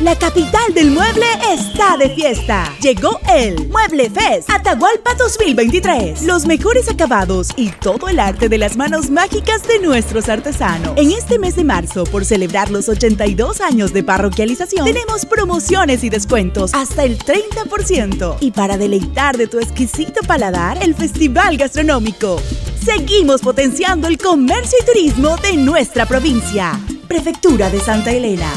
La capital del mueble está de fiesta. Llegó el Mueble Fest Atahualpa 2023. Los mejores acabados y todo el arte de las manos mágicas de nuestros artesanos. En este mes de marzo, por celebrar los 82 años de parroquialización, tenemos promociones y descuentos hasta el 30%. Y para deleitar de tu exquisito paladar, el Festival Gastronómico. Seguimos potenciando el comercio y turismo de nuestra provincia. Prefectura de Santa Elena.